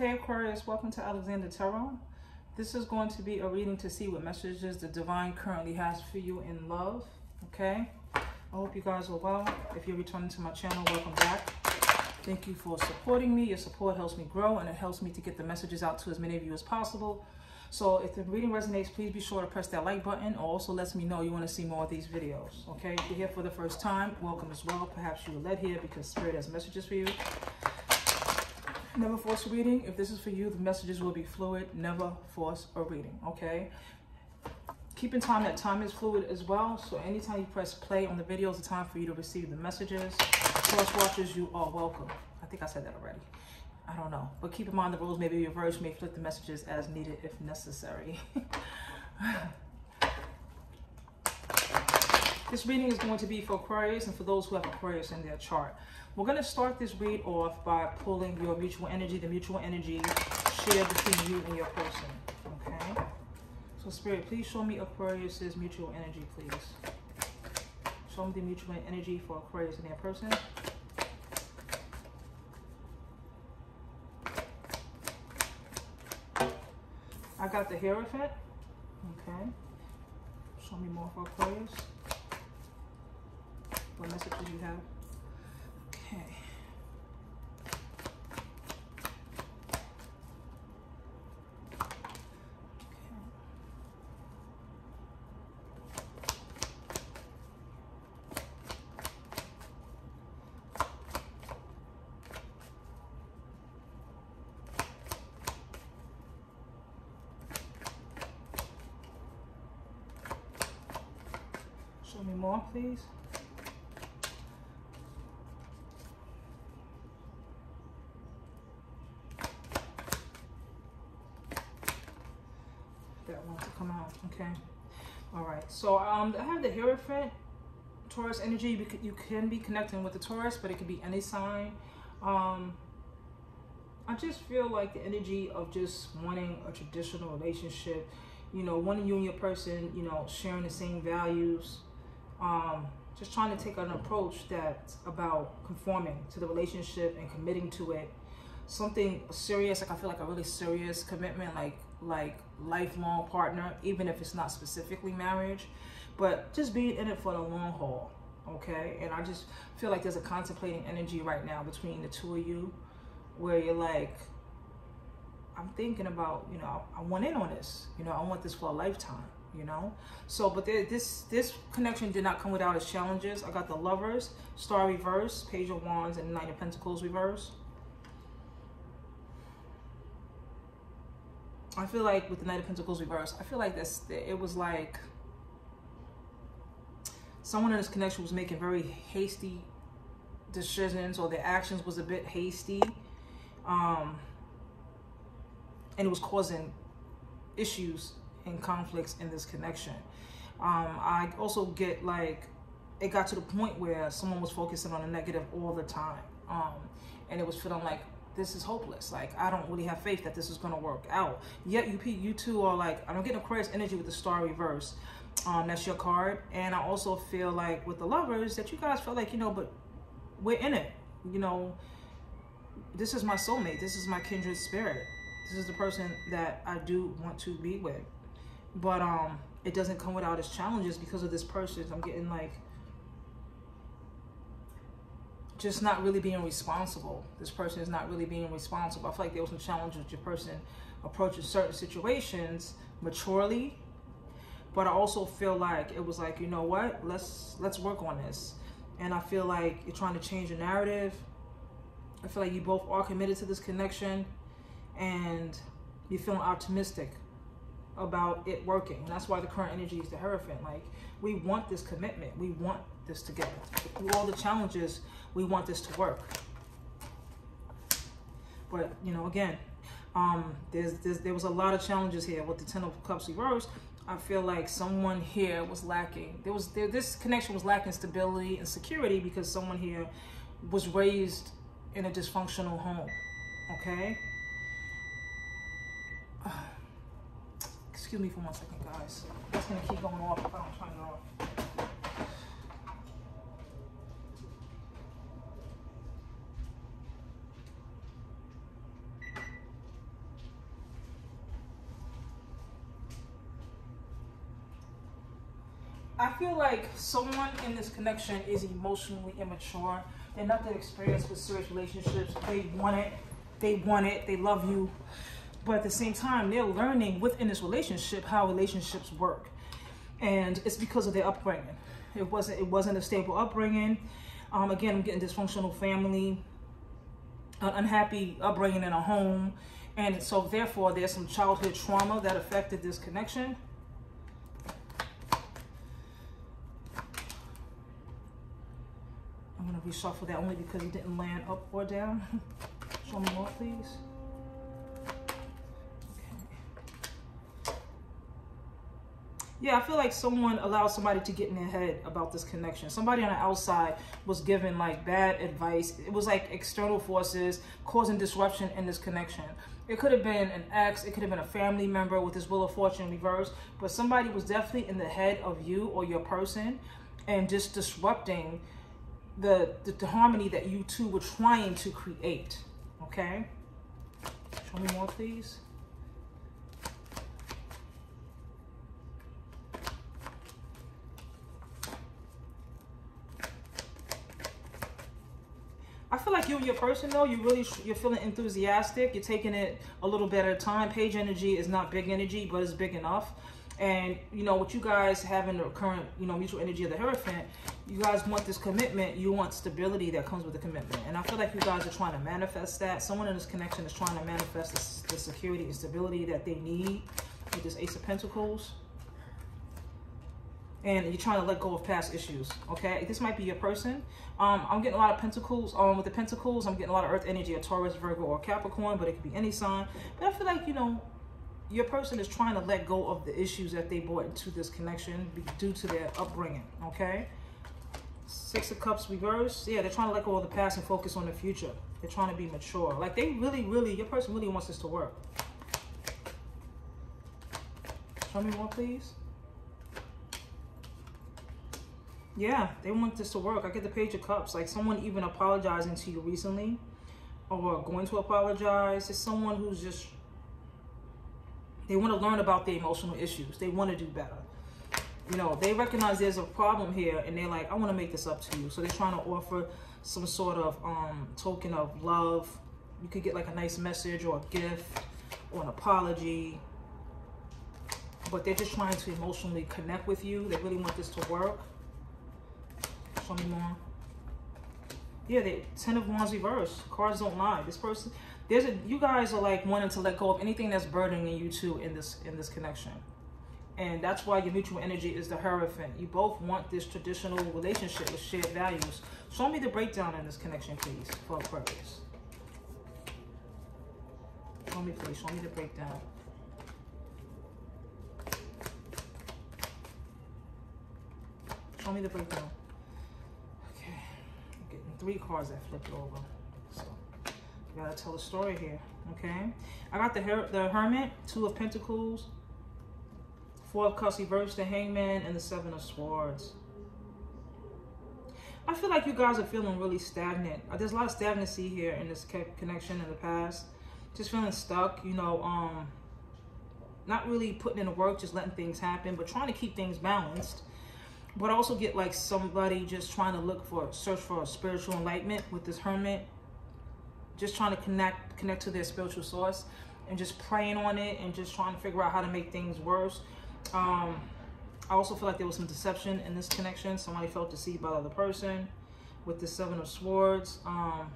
Hey Aquarius, welcome to Alexander Tarot. This is going to be a reading to see what messages the divine currently has for you in love. Okay? I hope you guys are well. If you're returning to my channel, welcome back. Thank you for supporting me. Your support helps me grow and it helps me to get the messages out to as many of you as possible. So if the reading resonates, please be sure to press that like button. Also lets me know you want to see more of these videos. Okay? If you're here for the first time, welcome as well. Perhaps you were led here because Spirit has messages for you. Never force a reading. If this is for you, the messages will be fluid. Never force a reading, okay? Keep in time that time is fluid as well. So anytime you press play on the video, it's a time for you to receive the messages. Cross watchers, you are welcome. I think I said that already. I don't know. But keep in mind the rules may be reversed. may flip the messages as needed if necessary. this reading is going to be for Aquarius and for those who have Aquarius in their chart. We're going to start this read off by pulling your mutual energy, the mutual energy shared between you and your person. Okay? So Spirit, please show me Aquarius's mutual energy, please. Show me the mutual energy for Aquarius and their person. I got the Hierophant. Okay. Show me more for Aquarius. What messages you have? Me. That wants to come out, okay. All right, so um, I have the Hierophant, Taurus energy. You can be connecting with the Taurus, but it could be any sign. Um, I just feel like the energy of just wanting a traditional relationship, you know, wanting you and your person, you know, sharing the same values, um, just trying to take an approach that's about conforming to the relationship and committing to it. Something serious, like I feel like a really serious commitment, like like lifelong partner, even if it's not specifically marriage, but just being in it for the long haul. Okay, and I just feel like there's a contemplating energy right now between the two of you, where you're like, I'm thinking about, you know, I want in on this. You know, I want this for a lifetime you know? So but there, this this connection did not come without its challenges. I got the lovers star reverse page of wands and knight of pentacles reverse. I feel like with the knight of pentacles reverse i feel like this it was like someone in this connection was making very hasty decisions or their actions was a bit hasty um and it was causing issues conflicts in this connection. Um, I also get like, it got to the point where someone was focusing on the negative all the time. Um, and it was feeling like this is hopeless. Like, I don't really have faith that this is going to work out. Yet, you, you two are like, I'm getting Aquarius energy with the star reverse. Um, that's your card. And I also feel like with the lovers that you guys feel like, you know, but we're in it. You know, this is my soulmate. This is my kindred spirit. This is the person that I do want to be with but um it doesn't come without its challenges because of this person. I'm getting like just not really being responsible. This person is not really being responsible. I feel like there was some challenges with your person approaching certain situations maturely but i also feel like it was like you know what? Let's let's work on this. And i feel like you're trying to change the narrative. I feel like you both are committed to this connection and you're feeling optimistic about it working. That's why the current energy is the Hierophant. Like, we want this commitment. We want this together. Through all the challenges, we want this to work. But, you know, again, um, there's, there's, there was a lot of challenges here with the Ten of Cups reversed. I feel like someone here was lacking. There was there, this connection was lacking stability and security because someone here was raised in a dysfunctional home. Okay. Excuse me for one second, guys. It's gonna keep going off if I don't turn it off. I feel like someone in this connection is emotionally immature. They're not that experienced with serious relationships. They want it. They want it. They love you. But at the same time, they're learning within this relationship how relationships work. And it's because of their upbringing. It wasn't it wasn't a stable upbringing. Um, again, I'm getting dysfunctional family, an unhappy upbringing in a home. And so therefore there's some childhood trauma that affected this connection. I'm gonna reshuffle that only because it didn't land up or down. Show me more, please. Yeah, I feel like someone allowed somebody to get in their head about this connection. Somebody on the outside was given like bad advice. It was like external forces causing disruption in this connection. It could have been an ex, it could have been a family member with this Wheel of Fortune reverse, but somebody was definitely in the head of you or your person and just disrupting the, the, the harmony that you two were trying to create. Okay? Show me more, please. Feel like you and your person though, you really you're feeling enthusiastic. You're taking it a little bit at a time. Page energy is not big energy, but it's big enough. And you know what you guys have in the current, you know, mutual energy of the Hierophant, you guys want this commitment. You want stability that comes with the commitment. And I feel like you guys are trying to manifest that. Someone in this connection is trying to manifest the, the security and stability that they need with this Ace of Pentacles and you're trying to let go of past issues okay? This might be your person. Um i'm getting a lot of pentacles um with the pentacles i'm getting a lot of earth energy a taurus virgo or capricorn but it could be any sign. But i feel like you know your person is trying to let go of the issues that they brought into this connection due to their upbringing okay? Six of cups reverse yeah they're trying to let go of the past and focus on the future. They're trying to be mature. Like they really really your person really wants this to work. Show me more please yeah, they want this to work. I get the page of cups. Like someone even apologizing to you recently or going to apologize. It's someone who's just, they want to learn about the emotional issues. They want to do better. You know, they recognize there's a problem here and they're like, I want to make this up to you. So they're trying to offer some sort of um, token of love. You could get like a nice message or a gift or an apology. But they're just trying to emotionally connect with you. They really want this to work. Show me more. Yeah, the Ten of Wands reverse. Cards don't lie. This person, there's a, you guys are like wanting to let go of anything that's burdening you two in this in this connection. And that's why your mutual energy is the Hierophant. You both want this traditional relationship with shared values. Show me the breakdown in this connection, please, for Aquarius. Show me, please. Show me the breakdown. Show me the breakdown three cards that flipped over. So you gotta tell a story here, okay? I got the Her the Hermit, Two of Pentacles, Four of Cups reversed, the Hangman, and the Seven of Swords. I feel like you guys are feeling really stagnant. Uh, there's a lot of stagnancy here in this connection in the past. Just feeling stuck, you know, um, not really putting in the work, just letting things happen, but trying to keep things balanced but also get like somebody just trying to look for search for a spiritual enlightenment with this hermit. Just trying to connect connect to their spiritual source and just praying on it and just trying to figure out how to make things worse. Um i also feel like there was some deception in this connection. Somebody felt deceived by the other person with the seven of swords. Um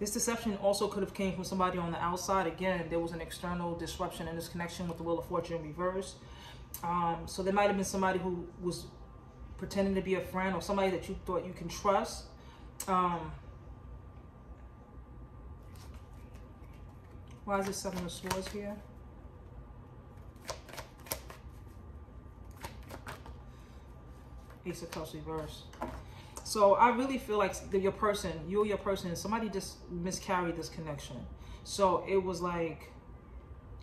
this deception also could have came from somebody on the outside. Again there was an external disruption in this connection with the wheel of fortune reverse um, so there might have been somebody who was pretending to be a friend or somebody that you thought you can trust. Um, why is it Seven of Swords here? Ace of Cups reverse. So I really feel like your person, you or your person, somebody just miscarried this connection. So it was like,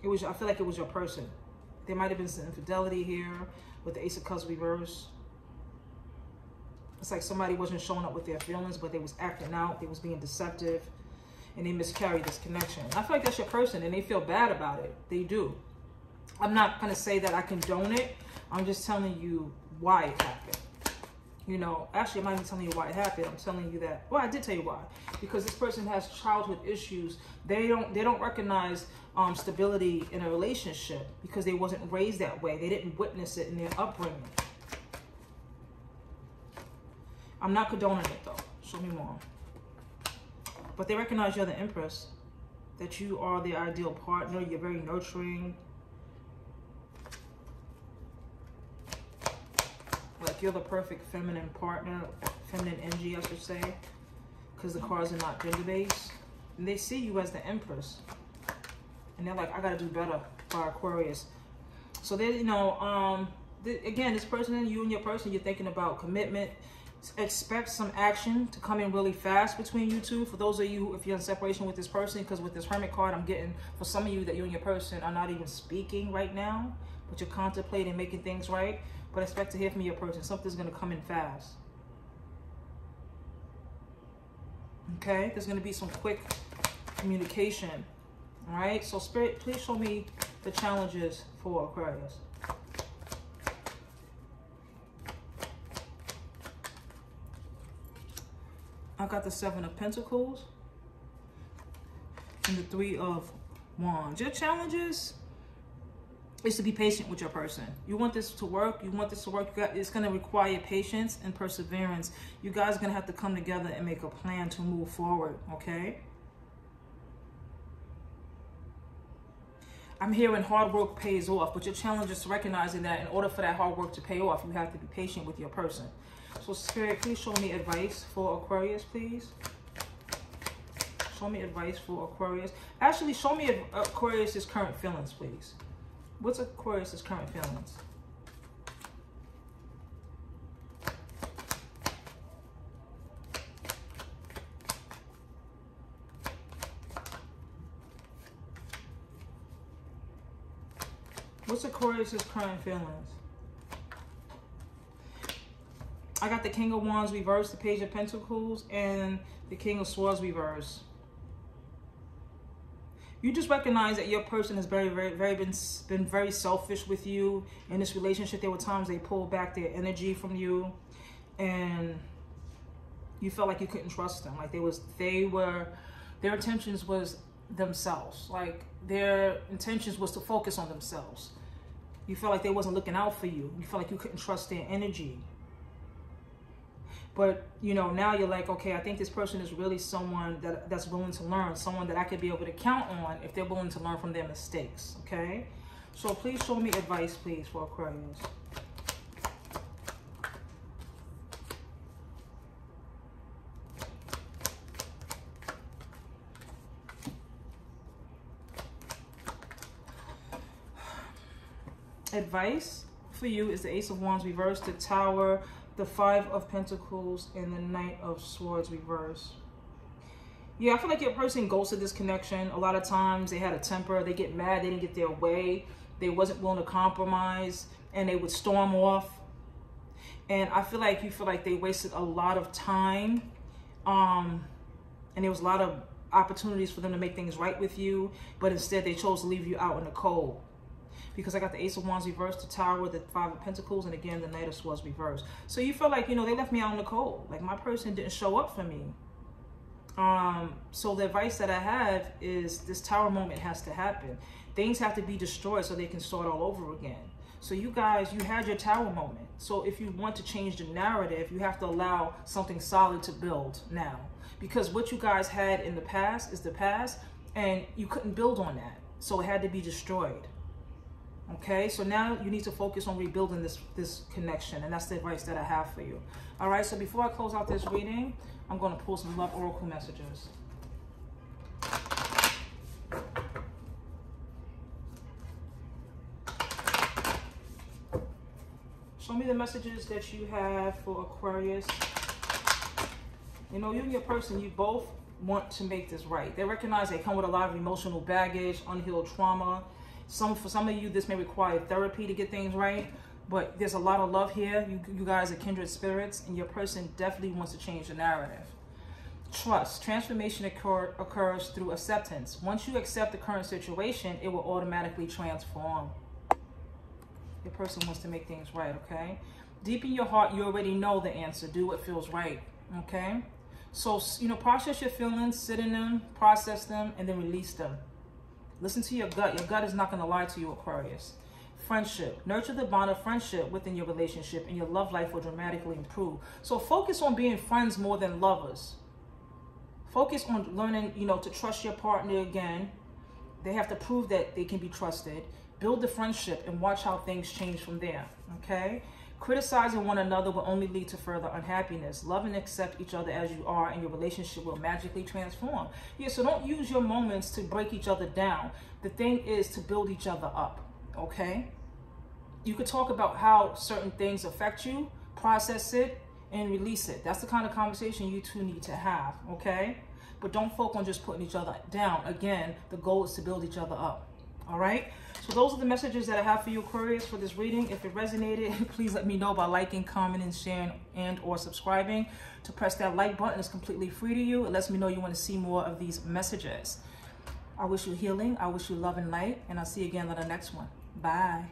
it was. I feel like it was your person. There might have been some infidelity here with the Ace of Cups reverse. It's like somebody wasn't showing up with their feelings, but they was acting out. They was being deceptive. And they miscarried this connection. I feel like that's your person, and they feel bad about it. They do. I'm not going to say that I condone it. I'm just telling you why it happened. You know, actually, I'm not even telling you why it happened. I'm telling you that. Well, I did tell you why, because this person has childhood issues. They don't they don't recognize um, stability in a relationship because they wasn't raised that way. They didn't witness it in their upbringing. I'm not condoning it though. Show me more. But they recognize you're the empress. That you are the ideal partner. You're very nurturing. You're the perfect feminine partner, feminine energy, I should say. Because the cards are not gender based. And they see you as the empress. And they're like, I gotta do better for Aquarius. So they, you know, um, again, this person, you and your person, you're thinking about commitment, expect some action to come in really fast between you two. For those of you, if you're in separation with this person, because with this Hermit card, I'm getting, for some of you, that you and your person are not even speaking right now, but you're contemplating making things right. But expect to hear from your person. Something's going to come in fast. Okay? There's going to be some quick communication. All right? So, Spirit, please show me the challenges for Aquarius. I got the Seven of Pentacles and the Three of Wands. Your challenges is to be patient with your person. You want this to work. You want this to work. Got, it's going to require patience and perseverance. You guys are going to have to come together and make a plan to move forward, okay? I'm hearing hard work pays off, but your challenge is recognizing that in order for that hard work to pay off, you have to be patient with your person. So Spirit, please show me advice for Aquarius, please. Show me advice for Aquarius. Actually, show me Aquarius's current feelings, please. What's Aquarius's current feelings? What's Aquarius's current feelings? I got the King of Wands reversed, the Page of Pentacles, and the King of Swords reversed. You just recognize that your person has very, very, very been been very selfish with you in this relationship. There were times they pulled back their energy from you, and you felt like you couldn't trust them. Like they was, they were, their intentions was themselves. Like their intentions was to focus on themselves. You felt like they wasn't looking out for you. You felt like you couldn't trust their energy. But you know, now you're like, okay, I think this person is really someone that that's willing to learn, someone that I could be able to count on if they're willing to learn from their mistakes. Okay, so please show me advice, please, for Aquarius. Advice for you is the Ace of Wands reversed, the Tower, the Five of Pentacles, and the Knight of Swords reverse. Yeah, I feel like your person goes to this connection. A lot of times they had a temper. They get mad. They didn't get their way. They wasn't willing to compromise. And they would storm off. And I feel like you feel like they wasted a lot of time. Um, and there was a lot of opportunities for them to make things right with you. But instead they chose to leave you out in the cold because I got the Ace of Wands reversed, the Tower, the Five of Pentacles, and again, the Knight of Swords reversed. So you feel like, you know, they left me out in the cold. Like my person didn't show up for me. Um, so the advice that I have is this Tower moment has to happen. Things have to be destroyed so they can start all over again. So you guys, you had your tower moment. So if you want to change the narrative, you have to allow something solid to build now. Because what you guys had in the past is the past, and you couldn't build on that. So it had to be destroyed. Okay, so now you need to focus on rebuilding this, this connection, and that's the advice that I have for you. All right, so before I close out this reading, I'm going to pull some love oracle messages. Show me the messages that you have for Aquarius. You know, you and your person, you both want to make this right. They recognize they come with a lot of emotional baggage, unhealed trauma, some for some of you, this may require therapy to get things right, but there's a lot of love here. You, you guys are kindred spirits, and your person definitely wants to change the narrative. Trust. Transformation occur, occurs through acceptance. Once you accept the current situation, it will automatically transform. Your person wants to make things right, okay? Deep in your heart, you already know the answer. Do what feels right. Okay? So, you know, process your feelings, sit in them, process them, and then release them. Listen to your gut. Your gut is not going to lie to you, Aquarius. Friendship. Nurture the bond of friendship within your relationship, and your love life will dramatically improve. So, focus on being friends more than lovers. Focus on learning, you know, to trust your partner again. They have to prove that they can be trusted. Build the friendship and watch how things change from there. Okay? Criticizing one another will only lead to further unhappiness. Love and accept each other as you are, and your relationship will magically transform. Yeah, so don't use your moments to break each other down. The thing is to build each other up, okay? You could talk about how certain things affect you, process it, and release it. That's the kind of conversation you two need to have, okay? But don't focus on just putting each other down. Again, the goal is to build each other up. All right. So those are the messages that I have for you, Aquarius, for this reading. If it resonated, please let me know by liking, commenting, sharing, and or subscribing. To press that like button is completely free to you. It lets me know you want to see more of these messages. I wish you healing. I wish you love and light. And I'll see you again on the next one. Bye.